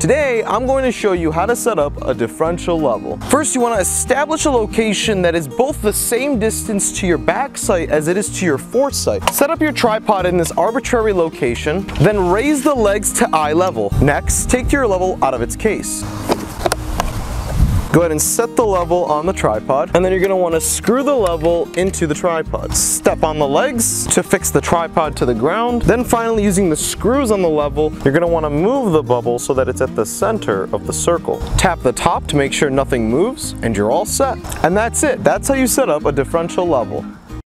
Today, I'm going to show you how to set up a differential level. First, you want to establish a location that is both the same distance to your back sight as it is to your foresight. Set up your tripod in this arbitrary location, then raise the legs to eye level. Next, take your level out of its case. Go ahead and set the level on the tripod, and then you're gonna wanna screw the level into the tripod. Step on the legs to fix the tripod to the ground. Then finally, using the screws on the level, you're gonna wanna move the bubble so that it's at the center of the circle. Tap the top to make sure nothing moves, and you're all set. And that's it. That's how you set up a differential level.